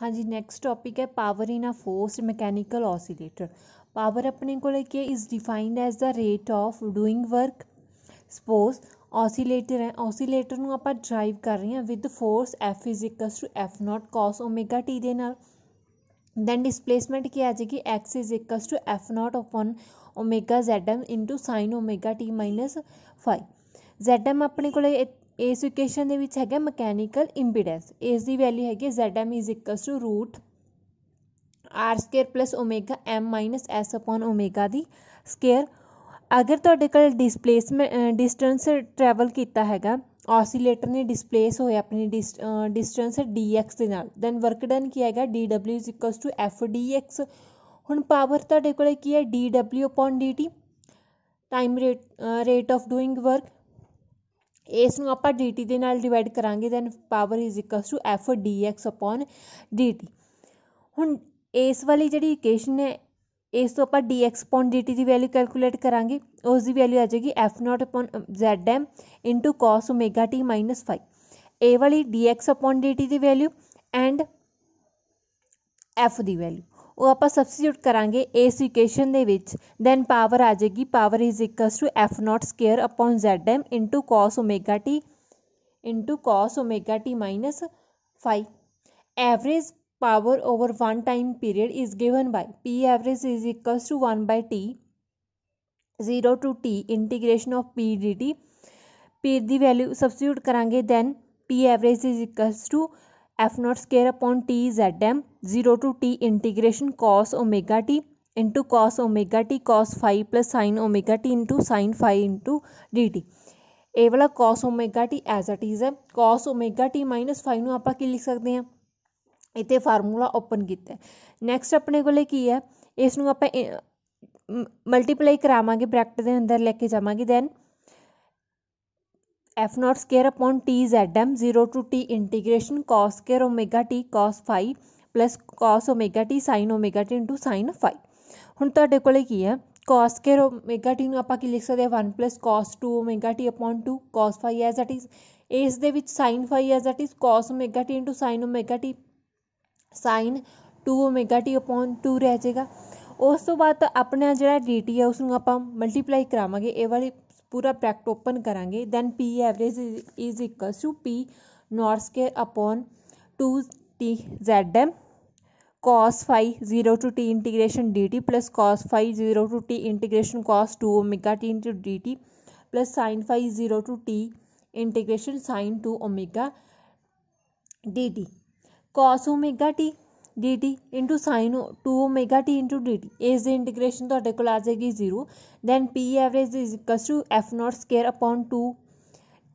हाँ जी next topic है power in a force mechanical oscillator power अपने को लेके is defined as the rate of doing work suppose oscillator है ऑसीलेटर ਨੂੰ ਆਪਾਂ ਡਰਾਈਵ ਕਰ ਰਹੇ ਹਾਂ with force F is equals to F naught cos omega t ਦੇ ਨਾਲ ਦੈਨ ਡਿਸਪਲੇਸਮੈਂਟ ਕੀ ਆ ਜਾਏਗੀ x is equals to F naught upon omega zm into sin omega t minus 5 zm ਆਪਣੇ ਕੋਲੇ ਇਸ ਇਕੁਏਸ਼ਨ ਦੇ ਵਿੱਚ ਹੈਗਾ ਮਕੈਨੀਕਲ ਇੰਪੀਡੈਂਸ ਇਸ ਦੀ ਵੈਲਿਊ ਹੈਗੀ zm is equals to root R square plus omega m minus s upon omega the square ਅਗਰ ਤੁਹਾਡੇ ਕੋਲ ਡਿਸਪਲੇਸਮੈਂਟ ਡਿਸਟੈਂਸ ਟਰੈਵਲ ਕੀਤਾ ਹੈਗਾ ऑसीलेटर ने डिस्प्लेस होया अपनी डिस्टेंस डी एक्स ਦੇ ਨਾਲ ਦੈਨ ਵਰਕ ਡਨ ਕੀ ਆਏਗਾ D W is equals to F D X ਹੁਣ ਪਾਵਰ ਤੁਹਾਡੇ ਕੋਲੇ ਕੀ ਹੈ D W upon D T time rate rate of doing work ਇਸ ਨੂੰ ਆਪਾਂ dt ਦੇ ਨਾਲ ਡਿਵਾਈਡ ਕਰਾਂਗੇ then power is equals to f dx upon dt ਹੁਣ ਇਸ ਵਾਲੀ ਜਿਹੜੀ ਇਕੁਏਸ਼ਨ ਹੈ ਇਸ ਤੋਂ ਆਪਾਂ dx ਅਪੋਨ dt ਦੀ ਵੈਲਿਊ ਕੈਲਕੂਲੇਟ ਕਰਾਂਗੇ ਉਸ ਦੀ ਵੈਲਿਊ ਆ ਜਾਏਗੀ f naught upon zm into cos omega t minus 5 ਇਹ ਵਾਲੀ dx ਅਪੋਨ dt ਦੀ ਵੈਲਿਊ ਐਂਡ f ਦੀ ਵੈਲਿਊ ਉਹ ਆਪਾਂ ਸਬਸਟੀਟਿਊਟ ਕਰਾਂਗੇ ਇਸ ਇਕੁਏਸ਼ਨ ਦੇ ਵਿੱਚ ਦੈਨ ਪਾਵਰ ਆ ਜਾਏਗੀ power is equals to f naught square upon zm into cos omega t into cos omega t minus 5 average power over one time period is given by p average is equals to 1 by t 0 to t integration of p dt p the value substitute ਕਰਾਂਗੇ then p average is equals to f naught square upon t zm 0 to t integration cos omega t into cos omega t cos phi plus sin omega t into sin phi into dt ਇਹ ਵਾਲਾ cos omega t as it is ਹੈ cos omega t minus phi ਨੂੰ ਆਪਾਂ ਕੀ ਲਿਖ ਸਕਦੇ ਹਾਂ ਇੱਥੇ formula open ਕੀਤਾ ਹੈ ਨੈਕਸਟ ਆਪਣੇ ਕੋਲੇ ਕੀ ਹੈ ਇਸ ਨੂੰ ਆਪਾਂ ਮਲਟੀਪਲਾਈ ਕਰਾਵਾਂਗੇ ਬ੍ਰੈਕਟ ਦੇ ਅੰਦਰ ਲੈ ਕੇ ਜਾਵਾਂਗੇ then f naught square upon t zm 0 to t integration cos square omega t cos phi plus cos omega t sin omega t into sin phi ਹੁਣ ਤੁਹਾਡੇ ਕੋਲੇ ਕੀ ਹੈ cos square omega t ਨੂੰ ਆਪਾਂ ਕੀ ਲਿਖ ਸਕਦੇ ਹਾਂ 1 plus cos 2 omega t upon 2 cos phi as that is ਇਸ ਦੇ ਵਿੱਚ sin phi as that is cos omega t into sin omega t sin 2 omega t upon 2 ਰਹਿ ਜਾਏਗਾ ਉਸ ਤੋਂ ਬਾਅਦ ਆਪਣਾ ਜਿਹੜਾ dt ਹੈ ਉਸ ਨੂੰ ਆਪਾਂ ਮਲਟੀਪਲਾਈ ਕਰਾਵਾਂਗੇ ਇਹ ਵਾਲੀ पूरा ब्रैकेट ओपन करेंगे. Then P average is equals to P naught square upon two T Z M cos phi zero to T integration D T plus cos phi zero to T integration cos two omega T into D T plus sin phi zero to T integration sin two omega D T cos omega T D T into sine two omega T into D T ਇਸ ਦੀ integration ਤੁਹਾਡੇ ਕੋਲ ਆ ਜਾਏਗੀ zero then P average is equals to F naught square upon two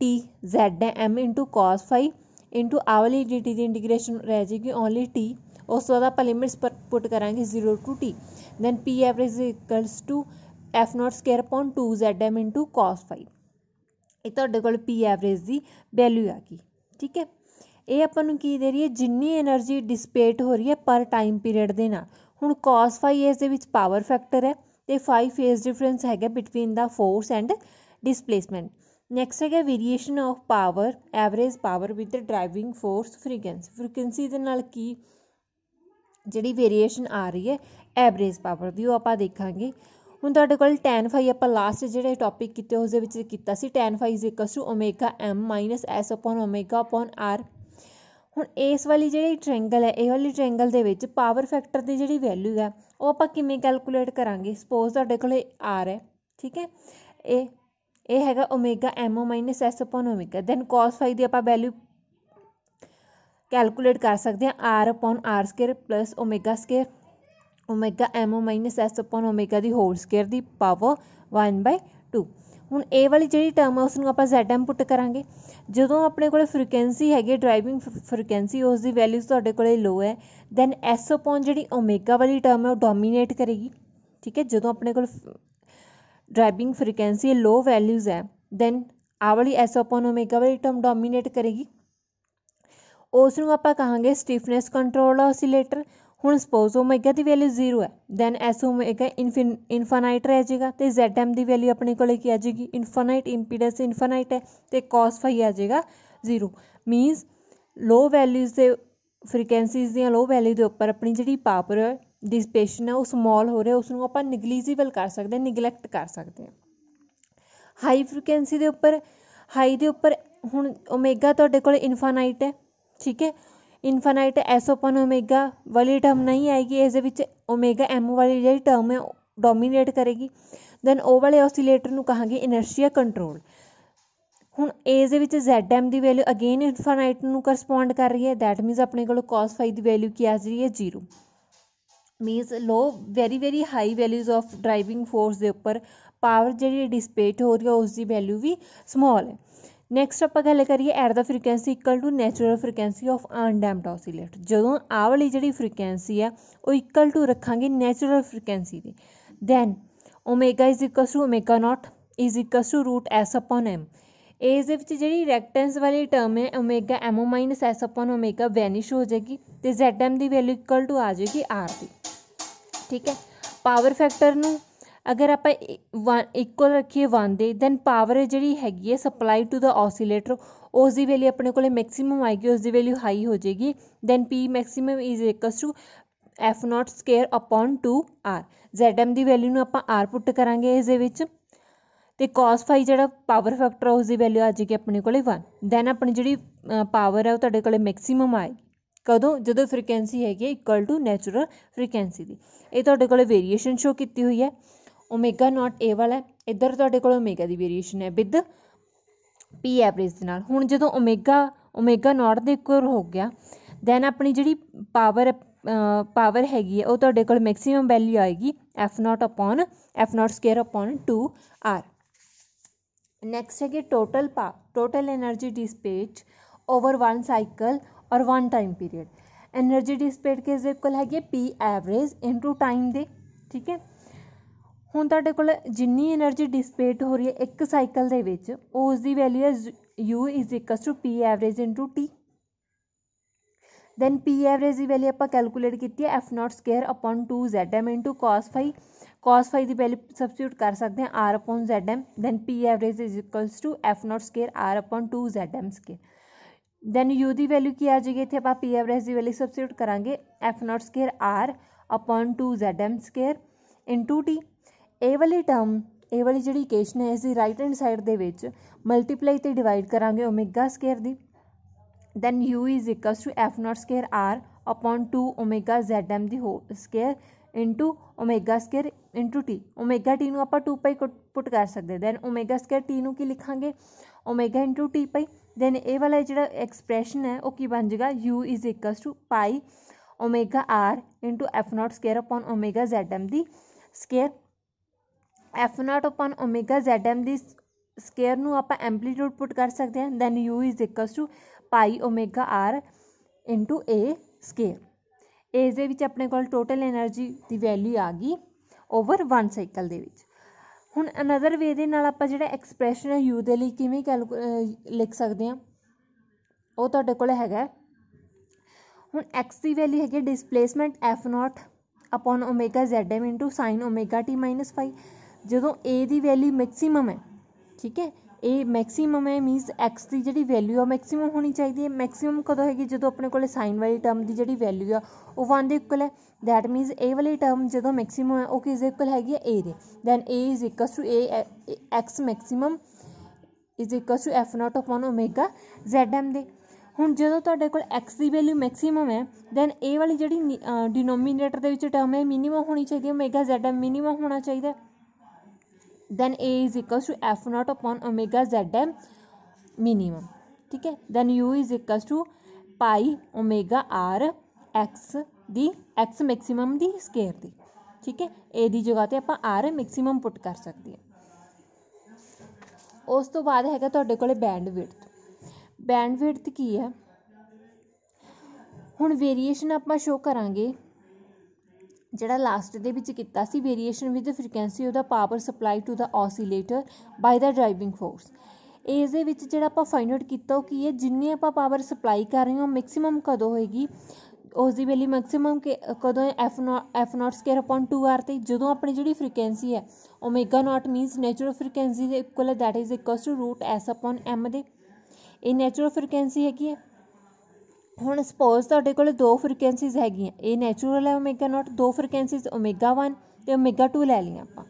T Z M into cos five into ਆ ਵਾਲੀ D T ਦੀ integration ਰਹਿ ਜਾਏਗੀ only T ਉਸ ਤੋਂ ਬਾਅਦ ਆਪਾਂ ਲਿਮਿਟਸ ਪੁੱਟ ਕਰਾਂਗੇ zero to T then P average equals to F naught square upon two Z M into cos five ਇਹ ਤੁਹਾਡੇ ਕੋਲ ਪੀ ਐਵਰੇਜ ਦੀ ਵੈਲਿਊ ਆ ਗਈ ਠੀਕ ਹੈ ਇਹ ਆਪਾਂ ਨੂੰ ਕੀ ਦੇ ਰਹੀ ਹੈ? ਜਿੰਨੀ એનર્ਜੀ ਡਿਸਪੇਟ ਹੋ ਰਹੀ ਹੈ ਪਰ ਟਾਈਮ ਪੀਰੀਅਡ ਦੇ ਨਾਲ। ਹੁਣ cos phi ਇਸ ਦੇ ਵਿੱਚ ਪਾਵਰ ਫੈਕਟਰ ਹੈ ਤੇ phi ਫੇਸ ਡਿਫਰੈਂਸ ਹੈਗਾ between the force and displacement next ਹੈਗਾ variation of power average power with the driving force frequency frequency ਦੇ ਨਾਲ ਕੀ ਜਿਹੜੀ ਵੇਰੀਏਸ਼ਨ ਆ ਰਹੀ ਹੈ? ਐਵਰੇਜ ਪਾਵਰ ਦੀ, ਉਹ ਆਪਾਂ ਦੇਖਾਂਗੇ। ਹੁਣ ਤੁਹਾਡੇ ਕੋਲ tan phi ਆਪਾਂ ਲਾਸਟ ਜਿਹੜੇ ਟੌਪਿਕ ਕੀਤੇ ਉਸ ਦੇ ਵਿੱਚ ਕੀਤਾ ਸੀ। Tan phi omega m s omega r ਹੁਣ ਇਸ ਵਾਲੀ ਜਿਹੜੀ ਟ੍ਰਾਇੰਗਲ ਹੈ, ਇਹ ਵਾਲੀ ਟ੍ਰਾਇੰਗਲ ਦੇ ਵਿੱਚ ਪਾਵਰ ਫੈਕਟਰ ਦੀ ਜਿਹੜੀ ਵੈਲਿਊ ਹੈ, ਉਹ ਆਪਾਂ ਕਿਵੇਂ ਕੈਲਕੂਲੇਟ ਕਰਾਂਗੇ? ਸਪੋਜ਼ ਤੁਹਾਡੇ ਕੋਲੇ ਆਰ ਹੈ, ਠੀਕ ਹੈ? ਇਹ ਇਹ ਹੈਗਾ omega M O minus m s omega then cos phi ਦੀ ਆਪਾਂ ਵੈਲਿਊ ਕੈਲਕੂਲੇਟ ਕਰ ਸਕਦੇ ਹਾਂ, r r square plus omega square omega M O minus m s omega ਦੀ ਹੋਲ ਸਕੁਅਰ ਦੀ ਪਾਵਰ 1/2 ਹੁਣ ਇਹ ਵਾਲੀ ਜਿਹੜੀ ਟਰਮ ਆ ਉਸ ਨੂੰ ਆਪਾਂ zm ਪੁੱਟ ਕਰਾਂਗੇ। ਜਦੋਂ ਆਪਣੇ ਕੋਲ ਫ੍ਰੀਕੁਐਂਸੀ ਹੈਗੀ ਡਰਾਈਵਿੰਗ ਫ੍ਰੀਕੁਐਂਸੀ ਉਸ ਦੀ ਵੈਲਿਊ ਤੁਹਾਡੇ ਕੋਲੇ ਲੋ ਹੈ ਦੈਨ s ਅਪੋਨ ਜਿਹੜੀ ਓਮੇਗਾ ਵਾਲੀ ਟਰਮ ਹੈ, ਉਹ ਡੋਮੀਨੇਟ ਕਰੇਗੀ। ਠੀਕ ਹੈ? ਜਦੋਂ ਆਪਣੇ ਕੋਲ ਡਰਾਈਵਿੰਗ ਫ੍ਰੀਕੁਐਂਸੀ ਲੋ ਵੈਲਿਊਜ਼ ਹੈ ਦੈਨ ਆ ਵਾਲੀ s ਅਪੋਨ ਓਮੇਗਾ ਵਾਲੀ ਟਰਮ ਡੋਮੀਨੇਟ ਕਰੇਗੀ। ਉਸ ਨੂੰ ਆਪਾਂ ਕਹਾਂਗੇ ਸਟੀਫਨੈਸ ਕੰਟਰੋਲ ਆਸੀਲੇਟਰ ਹੁਣ ਸਪੋਜ਼ ਓਮੇਗਾ ਦੀ ਵੈਲਿਊ 0 ਹੈ ਦੈਨ ਐਸ ਓਮੇਗਾ ਇਨਫਾਈਨਾਈਟ ਰਹਿ ਜਾਏਗਾ ਤੇ zm ਦੀ ਵੈਲਿਊ ਆਪਣੇ ਕੋਲੇ ਕੀ ਆ ਜਾਏਗੀ? ਇਨਫਾਈਨਾਈਟ ਇੰਪੀਡੈਂਸ ਇਨਫਾਈਨਾਈਟ ਹੈ ਤੇ cos phi ਆ ਜਾਏਗਾ 0 ਮੀਨਸ ਲੋ ਵੈਲਿਊਜ਼ ਦੇ ਫ੍ਰੀਕੁਐਂਸੀਜ਼ ਦੀਆਂ ਲੋ ਵੈਲਿਊ ਦੇ ਉੱਪਰ ਆਪਣੀ ਜਿਹੜੀ ਪਾਵਰ ਡਿਸਪੇਸ਼ਨ ਹੈ ਉਹ ਸਮਾਲ ਹੋ ਰਿਹਾ ਉਸ ਨੂੰ ਆਪਾਂ ਨਿਗਲੀਜੀਬਲ ਕਰ ਸਕਦੇ ਹਾਂ ਨਿਗਲੈਕਟ ਕਰ ਸਕਦੇ ਹਾਂ। ਹਾਈ ਫ੍ਰੀਕੁਐਂਸੀ ਦੇ ਉੱਪਰ ਹਾਈ ਦੇ ਉੱਪਰ ਹੁਣ ਓਮੇਗਾ ਤੁਹਾਡੇ ਕੋਲ ਇਨਫਾਨਾਈਟ ਹੈ, ਠੀਕ ਹੈ? ਇਨਫਾਨਾਈਟ ਐਸ ਓਪਨ ਓਮੇਗਾ ਵਾਲੀ ਟਰਮ ਨਹੀਂ ਆਏਗੀ, ਇਸ ਦੇ ਵਿੱਚ ਓਮੇਗਾ ਐਮ ਵਾਲੀ ਜਿਹੜੀ ਟਰਮ ਹੈ ਡੋਮੀਨੇਟ ਕਰੇਗੀ। ਦੈਨ ਉਹ ਵਾਲੇ ਓਸੀਲੇਟਰ ਨੂੰ ਕਹਾਂਗੇ ਇਨਰਸ਼ੀਆ ਕੰਟਰੋਲ ਹੁਣ ਏ ਦੇ ਵਿੱਚ ਜ਼ੈਡ ਐਮ ਦੀ ਵੈਲਿਊ ਅਗੇਨ ਇਨਫਾਨਾਈਟ ਨੂੰ ਕਰਸਪੋਂਡ ਕਰ ਰਹੀ ਹੈ। ਦੈਟ ਮੀਨਸ ਆਪਣੇ ਕੋਲ cos ਫਾਈ ਦੀ ਵੈਲਿਊ ਕੀ ਆ ਰਹੀ ਹੈ? 0 means low very very high values of driving force ਦੇ ਉੱਪਰ ਪਾਵਰ ਜਿਹੜੀ ਡਿਸਪੇਟ ਹੋ ਰਹੀ ਹੈ, ਉਸ ਦੀ ਵੈਲਿਊ ਵੀ ਸਮਾਲ ਹੈ। ਨੈਕਸਟ ਆਪਾਂ ਗੱਲ ਕਰੀਏ at the frequency equal to natural frequency of undamped oscillator ਜਦੋਂ ਆਹ ਵਾਲੀ ਜਿਹੜੀ ਫ੍ਰੀਕੁਐਂਸੀ ਆ ਉਹ ਇਕੁਅਲ ਟੂ ਰੱਖਾਂਗੇ ਨੈਚੁਰਲ ਫ੍ਰੀਕੁਐਂਸੀ ਦੇ then omega is equal to omega naught is equal to root S upon M ਇਸ ਦੇ ਵਿੱਚ ਜਿਹੜੀ ਰੈਕਟੈਂਸ ਵਾਲੀ ਟਰਮ ਹੈ omega M O minus S upon omega vanish ਹੋ ਜਾਏਗੀ ਤੇ ਜ਼ੈਡ ਐਮ ਦੀ ਵੈਲਿਊ ਇਕੁਅਲ ਟੂ ਆ ਜਾਏਗੀ ਆਰ ਦੀ ਠੀਕ ਹੈ ਪਾਵਰ ਫੈਕਟਰ ਨੂੰ ਅਗਰ ਆਪਾਂ ਇਕੁਅਲ ਰੱਖੀਏ ਵਨ ਦੇ ਦੈਨ ਪਾਵਰ ਜਿਹੜੀ ਹੈਗੀ ਹੈ ਸਪਲਾਈ ਟੂ ਦਾ ਆਸੀਲੇਟਰ ਉਸ ਦੀ ਵੈਲਿਊ ਆਪਣੇ ਕੋਲੇ ਮੈਕਸਿਮਮ ਆਏਗੀ ਉਸ ਦੀ ਵੈਲਿਊ ਹਾਈ ਹੋ ਜਾਏਗੀ then P maximum is equal to F naught square upon 2 R Z M the value ਨੂੰ ਆਪਾਂ ਆਰ ਪੁੱਟ ਕਰਾਂਗੇ ਇਸ ਦੇ ਵਿੱਚ, ਤੇ cos ਫਾਈ ਜਿਹੜਾ ਪਾਵਰ ਫੈਕਟਰ ਉਸ ਦੀ ਵੈਲਿਊ ਆ ਜਾਏਗੀ ਆਪਣੇ ਕੋਲੇ 1 ਦੈਨ ਆਪਣੀ ਜਿਹੜੀ ਪਾਵਰ ਹੈ ਉਹ ਤੁਹਾਡੇ ਕੋਲੇ ਮੈਕਸਿਮਮ ਆਏਗੀ। ਕਦੋਂ? ਜਦੋਂ ਫ੍ਰੀਕੁਐਂਸੀ ਹੈਗੀ ਇਕੁਅਲ ਟੂ ਨੈਚੁਰਲ ਫ੍ਰੀਕੁਐਂਸੀ ਦੀ। ਇਹ ਤੁਹਾਡੇ ਕੋਲੇ ਵੇਰੀਏਸ਼ਨ ਸ਼ੋ ਕੀਤੀ ਹੋਈ ਹੈ। ओमेगा नॉट ए वाला है इधर तो ओमेगा की वेरीएशन है विद पी एवरेज हूँ जो ओमेगा ओमेगा नॉट के हो गया दैन अपनी जी पावर पावर हैगी मैक्सीम वैल्यू आएगी F naught upon F naught square upon two R next है टोटल पा total energy dissipate over one cycle और one time period energy dissipate के P average into time दे ठीक है ਹੁਣ ਤੁਹਾਡੇ ਕੋਲ ਜਿੰਨੀ એનર્ਜੀ ਡਿਸਪੇਟ ਹੋ ਰਹੀ ਹੈ ਇੱਕ ਸਾਈਕਲ ਦੇ ਵਿੱਚ ਉਸ ਦੀ ਵੈਲਿਊ ਹੈ u is equals to p average into t then p average ਦੀ ਵੈਲਿਊ ਆਪਾਂ ਕੈਲਕੂਲੇਟ ਕੀਤੀ ਹੈ f naught square upon 2zm into cos phi cos phi ਦੀ ਵੈਲਿਊ ਸਬਸਟੀਟਿਊਟ ਕਰ ਸਕਦੇ ਹਾਂ r upon zm then p average is equals to f naught square r upon 2zm square then u ਦੀ value ਕੀ ਆ ਜਾਏਗੀ ਇੱਥੇ ਆਪਾਂ p ਐਵਰੇਜ ਦੀ ਵੈਲਿਊ ਸਬਸਟੀਟਿਊਟ ਕਰਾਂਗੇ f naught square r upon 2zm square into t ਇਹ ਵਾਲੀ ਟਰਮ ਇਹ ਵਾਲੀ ਜਿਹੜੀ ਇਕੁਏਸ਼ਨ ਹੈ ਇਸ ਦੀ ਰਾਈਟ ਹੈਂਡ ਸਾਈਡ ਦੇ ਵਿੱਚ ਮਲਟੀਪਲਾਈ ਤੇ ਡਿਵਾਈਡ ਕਰਾਂਗੇ omega square the then u is equals to f naught square r upon 2 omega zm the whole square into omega square into t omega t ਨੂੰ ਆਪਾਂ 2 ਪਾਈ ਪੁੱਟ ਕਰ ਸਕਦੇ then omega square t ਨੂੰ ਕੀ ਲਿਖਾਂਗੇ omega into t ਪਾਈ then ਇਹ ਵਾਲਾ ਜਿਹੜਾ ਐਕਸਪ੍ਰੈਸ਼ਨ ਹੈ ਉਹ ਕੀ ਬਣ ਜਾਏਗਾ u is equals to pi omega r into f naught square upon omega zm the F naught upon omega Z M the square ਨੂੰ ਆਪਾਂ ਐਂਪਲੀਟਿਊਡ ਪੁੱਟ ਕਰ ਸਕਦੇ ਹਾਂ then U is equals to pi omega R into A square ਏ ਦੇ ਵਿੱਚ ਆਪਣੇ ਕੋਲ total energy ਦੀ value ਆ ਗਈ ਓਵਰ ਵਨ ਸਾਈਕਲ ਦੇ ਵਿੱਚ। ਹੁਣ ਅਨਦਰ ਵੇ ਦੇ ਨਾਲ ਆਪਾਂ ਜਿਹੜਾ ਐਕਸਪ੍ਰੈਸ਼ਨ ਹੈ ਯੂ ਦੇ ਲਈ ਕਿਵੇਂ ਲਿਖ ਸਕਦੇ ਹਾਂ? ਉਹ ਤੁਹਾਡੇ ਕੋਲ ਹੈਗਾ ਹੁਣ ਐਕਸ ਦੀ ਵੈਲਿਊ ਹੈਗੀ displacement F naught upon omega Z M into sin omega T minus phi ਜਦੋਂ a ਦੀ ਵੈਲਿਊ ਮੈਕਸਿਮਮ ਹੈ ਠੀਕ ਹੈ ਇਹ ਮੈਕਸਿਮਮ ਹੈ ਮੀਨਸ x ਦੀ ਜਿਹੜੀ ਵੈਲਿਊ ਆ ਮੈਕਸਿਮਮ ਹੋਣੀ ਚਾਹੀਦੀ ਹੈ ਮੈਕਸਿਮਮ ਕਦੋਂ ਹੈਗੀ ਜਦੋਂ ਆਪਣੇ ਕੋਲੇ ਸਾਈਨ ਵਾਲੀ ਟਰਮ ਦੀ ਜਿਹੜੀ ਵੈਲਿਊ ਆ ਉਹ 1 ਦੇ ਇਕੁਅਲ ਹੈ ਦੈਟ ਮੀਨਸ ਇਹ ਵਾਲੀ ਟਰਮ ਜਦੋਂ ਮੈਕਸਿਮਮ ਹੈ ਉਹ ਕਿਸ ਦੇ ਇਕੁਅਲ ਹੈਗੀ ਹੈ a ਦੇ then a is equal to a x maximum is equal to f naught upon omega zm ਦੇ ਹੁਣ ਜਦੋਂ ਤੁਹਾਡੇ ਕੋਲ x ਦੀ ਵੈਲਿਊ ਮੈਕਸਿਮਮ ਹੈ ਦੈਨ ਇਹ ਵਾਲੀ ਜਿਹੜੀ ਡਿਨੋਮੀਨੇਟਰ ਦੇ ਵਿੱਚ ਟਰਮ ਹੈ ਮਿਨੀਮਮ ਹੋਣੀ ਚਾਹੀਦੀ ਹੈ ਓਮੇਗਾ zm ਮਿਨੀਮਮ ਹੋਣਾ ਚਾਹੀਦਾ ਹੈ then a is equals to f naught upon omega zm minimum ਠੀਕ ਹੈ then u is equals to pi omega r x the x maximum the square ਦੀ ਠੀਕ ਹੈ a ਦੀ ਜਗ੍ਹਾ ਤੇ ਆਪਾਂ r maximum ਪੁੱਟ ਕਰ ਸਕਦੇ ਹਾਂ ਉਸ ਤੋਂ ਬਾਅਦ ਹੈਗਾ ਤੁਹਾਡੇ ਕੋਲੇ ਬੈਂਡ ਵਿਡਥ ਬੈਂਡ ਵਿਡਥ ਕੀ ਹੈ ਹੁਣ ਵੇਰੀਏਸ਼ਨ ਆਪਾਂ ਸ਼ੋ ਕਰਾਂਗੇ ਜਿਹੜਾ ਲਾਸਟ ਦੇ ਵਿੱਚ ਕੀਤਾ ਸੀ ਵੇਰੀਏਸ਼ਨ ਵਿਦ ਫ੍ਰੀਕੁਐਂਸੀ ਉਹਦਾ power supply to the oscillator by the driving force ਇਸ ਦੇ ਵਿੱਚ ਜਿਹੜਾ ਆਪਾਂ ਫਾਈਂਡ ਆਊਟ ਕੀਤਾ ਉਹ ਕੀ ਹੈ? ਜਿੰਨੀ ਆਪਾਂ ਪਾਵਰ ਸਪਲਾਈ ਕਰ ਰਹੇ ਹਾਂ ਮੈਕਸਿਮਮ ਕਦੋਂ ਹੋਏਗੀ? ਉਸ ਦੀ ਵੈਲਿਊ ਮੈਕਸਿਮਮ ਕਦੋਂ ਹੈ? F naught F naught square upon 2 R ਤੇ ਜਦੋਂ ਆਪਣੀ ਜਿਹੜੀ ਫ੍ਰੀਕੁਐਂਸੀ ਹੈ omega naught means natural frequency ਦੇ ਇਕੁਅਲ ਹੈ that is equal to root S upon M ਦੇ। ਇਹ ਨੈਚੁਰਲ ਫ੍ਰੀਕੁਐਂਸੀ ਹੈਗੀ ਹੈ। ਹੁਣ ਸਪੋਜ਼ ਤੁਹਾਡੇ ਕੋਲ ਦੋ ਫ੍ਰੀਕੁਐਂਸੀਜ਼ ਹੈਗੀਆਂ ਇਹ ਨੈਚੁਰਲ ਹੈ ਓਮੇਗਾ ਨਾਟ ਦੋ ਫ੍ਰੀਕੁਐਂਸੀਜ਼ ਓਮੇਗਾ 1 ਤੇ ਓਮੇਗਾ 2 ਲੈ ਲਈਆਂ ਆਪਾਂ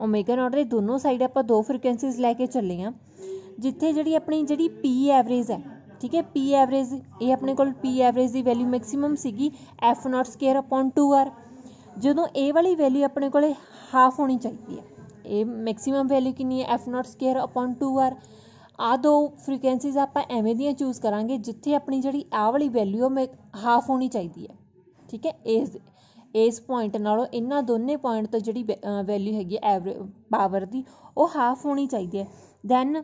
ਓਮੇਗਾ ਨਾਟ ਦੇ ਦੋਨੋਂ ਸਾਈਡ ਆਪਾਂ ਦੋ ਫ੍ਰੀਕੁਐਂਸੀਜ਼ ਲੈ ਕੇ ਚੱਲੇ ਆ ਜਿੱਥੇ ਜਿਹੜੀ ਆਪਣੀ ਜਿਹੜੀ ਪੀ ਐਵਰੇਜ ਹੈ ਠੀਕ ਹੈ ਪੀ ਐਵਰੇਜ ਇਹ ਆਪਣੇ ਕੋਲ ਪੀ ਐਵਰੇਜ ਦੀ ਵੈਲਿਊ ਮੈਕਸਿਮਮ ਸੀਗੀ F naught square upon 2r ਜਦੋਂ ਇਹ ਵਾਲੀ ਵੈਲਿਊ ਆਪਣੇ ਕੋਲੇ ਹਾਫ ਹੋਣੀ ਚਾਹੀਦੀ ਹੈ ਇਹ ਮੈਕਸਿਮਮ ਵੈਲਿਊ ਕਿੰਨੀ ਹੈ F naught square upon 2r ਆ ਦੋ ਫ੍ਰੀਕੁਐਂਸੀਜ਼ ਆਪਾਂ ਐਵੇਂ ਦੀਆਂ ਚੂਜ਼ ਕਰਾਂਗੇ ਜਿੱਥੇ ਆਪਣੀ ਜਿਹੜੀ ਆ ਵਾਲੀ ਵੈਲਿਊ ਉਹ ਹਾਫ ਹੋਣੀ ਚਾਹੀਦੀ ਹੈ ਠੀਕ ਹੈ ਇਸ ਇਸ ਪੁਆਇੰਟ ਨਾਲੋਂ ਇਹਨਾਂ ਦੋਨੇ ਪੁਆਇੰਟ ਤੋਂ ਜਿਹੜੀ ਵੈਲਿਊ ਹੈਗੀ ਐਵਰੇਜ ਪਾਵਰ ਦੀ ਉਹ ਹਾਫ ਹੋਣੀ ਚਾਹੀਦੀ ਹੈ ਦੈਨ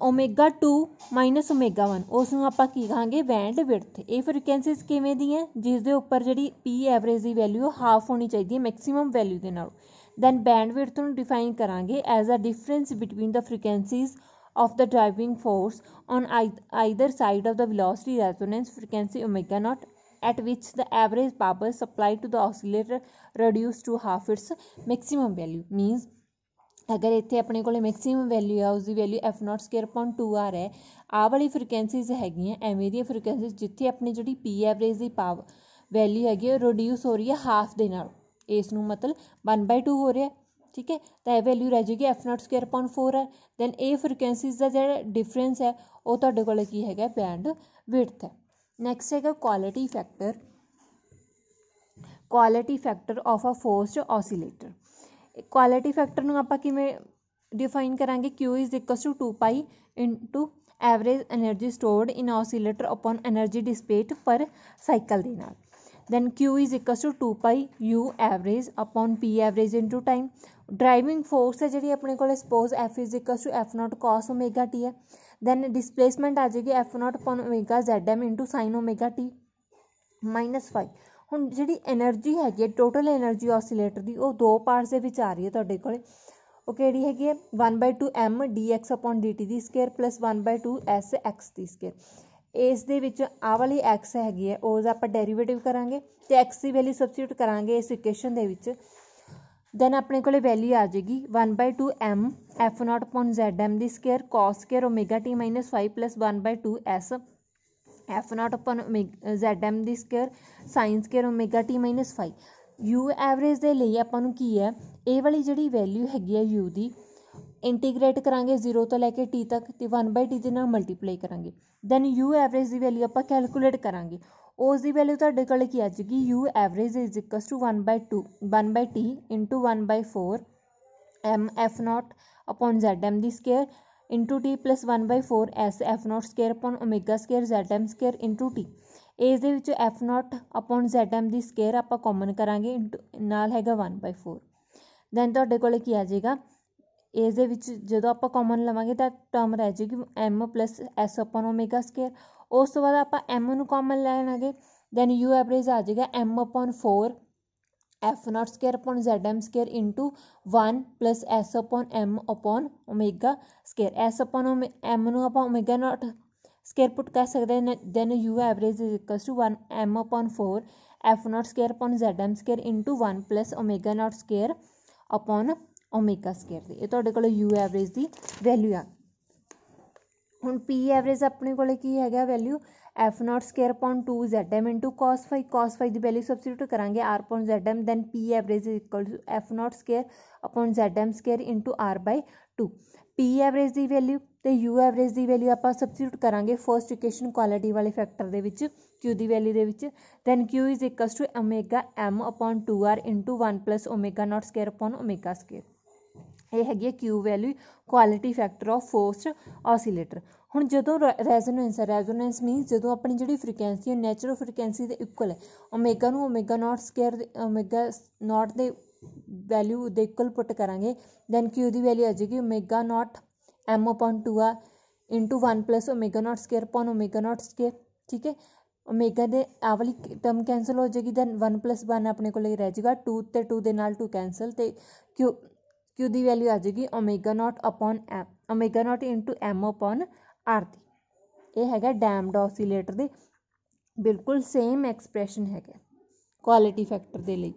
ਓਮੇਗਾ 2 ਮਾਈਨਸ ਓਮੇਗਾ 1 ਉਸ ਨੂੰ ਆਪਾਂ ਕੀ ਕਹਾਂਗੇ ਬੈਂਡ ਵਿਡਥ ਇਹ ਫ੍ਰੀਕੁਐਂਸੀਜ਼ ਕਿਵੇਂ ਦੀਆਂ ਜਿਸ ਦੇ ਉੱਪਰ ਜਿਹੜੀ ਪੀ ਐਵਰੇਜ ਦੀ ਵੈਲਿਊ ਹਾਫ ਹੋਣੀ ਚਾਹੀਦੀ ਹੈ ਮੈਕਸਿਮਮ ਵੈਲਿਊ ਦੇ ਨਾਲ ਦੈਨ ਬੈਂਡ ਵਿਡਥ ਨੂੰ ਡਿਫਾਈਨ ਕਰਾਂਗੇ as a difference between the frequencies of the driving force on either side of the velocity resonance frequency omega naught at which the average power supplied to the oscillator reduced to half its maximum value means ਅਗਰ ਇੱਥੇ ਆਪਣੇ ਕੋਲੇ maximum value ਆ ਉਸ ਦੀ value F naught square upon 2 R ਹੈ ਆਹ ਵਾਲੀ frequencies ਹੈਗੀਆਂ ਐਵੇਂ ਦੀਆਂ ਫ੍ਰੀਕੁਐਂਸੀਜ਼ ਜਿੱਥੇ ਆਪਣੀ ਜਿਹੜੀ ਪੀ ਐਵਰੇਜ ਦੀ ਪਾਵਰ ਵੈਲਿਊ ਹੈਗੀ ਉਹ ਰਿਡਿਊਸ ਹੋ ਰਹੀ ਹੈ ਹਾਫ ਦੇ ਨਾਲ ਇਸ ਨੂੰ ਮਤਲਬ 1/2 ਹੋ ਰਿਹਾ ਠੀਕ ਹੈ? ਤਾਂ ਇਹ ਵੈਲਿਊ ਰਹਿ ਜੂਗੀ ਐਫ ਨਾਟ ਸਕੁਅਰ ਅਪੋਨ 4 ਹੈ। ਦੈਨ ਇਹ ਫ੍ਰੀਕੁਐਂਸੀਜ਼ ਦਾ ਜਿਹੜਾ ਡਿਫਰੈਂਸ ਹੈ, ਉਹ ਤੁਹਾਡੇ ਕੋਲ ਕੀ ਹੈਗਾ ਬੈਂਡ ਵਿਡਥ ਹੈ। ਨੈਕਸਟ ਹੈਗਾ quality factor quality factor of a forced oscillator quality factor ਨੂੰ ਆਪਾਂ ਕਿਵੇਂ ਡਿਫਾਈਨ ਕਰਾਂਗੇ? Q is equals to 2 pi into average energy stored in oscillator upon energy dissipate per cycle ਦੇ ਨਾਲ। then q is equals to 2 pi u average upon p average into time driving force है जेह्ड़ी अपने कोल suppose f is equals to f naught cos omega t है then displacement आ जाएगी f naught upon omega z m into sin omega t minus 5 ਹੁਣ ਜਿਹੜੀ energy ਹੈਗੀ ਹੈ total energy ਆਸੀਲੇਟਰ ਦੀ ਉਹ ਦੋ ਪਾਰਟਸ ਦੇ ਵਿੱਚ ਆ ਰਹੀ ਹੈ ਤੁਹਾਡੇ ਕੋਲੇ ਉਹ ਕਿਹੜੀ ਹੈਗੀ ਹੈ 1/2 m dx dt ਦੀ ਸਕੁਅਰ 1/2 s x ਦੀ ਸਕੁਅਰ ਇਸ ਦੇ ਵਿੱਚ ਆ ਵਾਲੀ x ਹੈਗੀ ਹੈ ਉਹਦਾ ਆਪਾਂ ਡੈਰੀਵੇਟਿਵ ਕਰਾਂਗੇ ਤੇ x ਦੀ ਵੈਲਿਊ ਸਬਸਟੀਟਿਊਟ ਕਰਾਂਗੇ ਇਸ ਇਕੁਏਸ਼ਨ ਦੇ ਵਿੱਚ। ਦੈਨ ਆਪਣੇ ਕੋਲੇ ਵੈਲਿਊ ਆ ਜਾਏਗੀ 1/2 m, f naught zm ਦੀ square cos square omega t 5 1/2 s F naught upon Z M ਦੀ square sin square omega T minus 5 U average ਦੇ ਲਈ ਆਪਾਂ ਨੂੰ ਕੀ ਹੈ? ਇਹ ਵਾਲੀ ਜਿਹੜੀ ਵੈਲਿਊ ਹੈਗੀ ਹੈ ਯੂ ਦੀ ਇੰਟੀਗ੍ਰੇਟ ਕਰਾਂਗੇ 0 ਤੋਂ ਲੈ ਕੇ t ਤੱਕ ਤੇ 1/t ਦੇ ਨਾਲ ਮਲਟੀਪਲਾਈ ਕਰਾਂਗੇ ਦੈਨ ਯੂ ਐਵਰੇਜ ਦੀ ਵੈਲਿਊ ਆਪਾਂ ਕੈਲਕੂਲੇਟ ਕਰਾਂਗੇ ਉਸ ਦੀ ਵੈਲਿਊ ਤੁਹਾਡੇ ਕੋਲ ਕੀ ਆ ਜਾਏਗੀ U average is equals to 1/2 1/t 1/4 m f naught upon zm the square into t plus 1 by 4 s f naught square upon omega square zm square into t ਇਸ ਦੇ ਵਿੱਚ f naught upon zm ਦੀ square ਆਪਾਂ common ਕਰਾਂਗੇ ਨਾਲ ਹੈਗਾ 1 by 4 then ਤੁਹਾਡੇ ਕੋਲੇ ਕੀ ਆ ਜਾਏਗਾ ਇਸ ਦੇ ਵਿੱਚ ਜਦੋਂ ਆਪਾਂ ਕਾਮਨ ਲਵਾਂਗੇ ਤਾਂ ਟਰਮ ਰਹਿ ਜਾਏਗੀ m plus s upon omega square ਉਸ ਤੋਂ ਬਾਅਦ ਆਪਾਂ m ਨੂੰ ਕਾਮਨ ਲੈਣਾਗੇ ਦੈਨ u ਐਵਰੇਜ ਆ ਜਾਏਗਾ m upon 4 f naught square upon zm square into 1 plus s upon m upon omega square s upon m ਨੂੰ ਆਪਾਂ omega naught square put ਕਰ ਸਕਦੇ ਹਾਂ then u average is equals to 1 m upon 4 f naught square upon zm square into 1 plus omega naught square upon omega square ਦੇ ਇਹ ਤੁਹਾਡੇ ਕੋਲ u average ਦੀ ਵੈਲਿਊ ਆ ਹੁਣ p average ਆਪਣੇ ਕੋਲੇ ਕੀ ਹੈਗਾ value f naught square upon 2 zm into cos phi cos phi ਦੀ ਵੈਲਿਊ ਸਬਸਟੀਟਿਊਟ ਕਰਾਂਗੇ r upon zm then p average is equal to f naught square upon zm square into r by 2 p average ਦੀ value ਤੇ u average ਦੀ value ਆਪਾਂ substitute ਕਰਾਂਗੇ first equation quality ਵਾਲੇ factor ਦੇ ਵਿੱਚ q ਦੀ value ਦੇ ਵਿੱਚ then q is equals to omega m upon 2r into 1 plus omega naught square upon omega square ਇਹ ਹੈਗੀ ਹੈ Q value quality factor of forced oscillator ਹੁਣ ਜਦੋਂ ਰੈਜ਼ੋਨੈਂਸ ਹੈ ਰੈਜ਼ੋਨੈਂਸ ਮੀਨਸ ਜਦੋਂ ਆਪਣੀ ਜਿਹੜੀ ਫ੍ਰੀਕੁਐਂਸੀ ਹੈ ਨੈਚੁਰਲ ਫ੍ਰੀਕੁਐਂਸੀ ਦੇ ਇਕੁਅਲ ਹੈ। ਓਮੇਗਾ ਨੂੰ omega naught square omega naught ਦੇ ਵੈਲਿਊ ਦੇ ਇਕੁਅਲ ਪੁੱਟ ਕਰਾਂਗੇ ਦੈਨ ਕਿਊ ਦੀ ਵੈਲਿਊ ਆ ਜਾਏਗੀ ਓਮੇਗਾ ਨਾਟ m upon 2 ਆ into 1 plus omega naught square upon omega naught square, ਠੀਕ ਹੈ? ਓਮੇਗਾ ਦੇ ਆ ਵਾਲੀ ਟਰਮ ਕੈਨਸਲ ਹੋ ਜਾਏਗੀ ਦੈਨ 1 1 ਆਪਣੇ ਕੋਲ ਰਹਿ ਜਾਏਗਾ 2 ਤੇ 2 ਦੇ ਨਾਲ 2 ਕੈਨਸਲ ਤੇ ਕਿਊ Q ਦੀ ਵੈਲਿਊ ਆ ਜਾਏਗੀ omega naught upon M omega naught into M upon R ਦੀ ਇਹ ਹੈਗਾ ਡੈਮਡ ਆਸੀਲੇਟਰ ਦੇ ਬਿਲਕੁਲ ਸੇਮ ਐਕਸਪ੍ਰੈਸ਼ਨ ਹੈਗਾ ਕੁਆਲਿਟੀ ਫੈਕਟਰ ਦੇ ਲਈ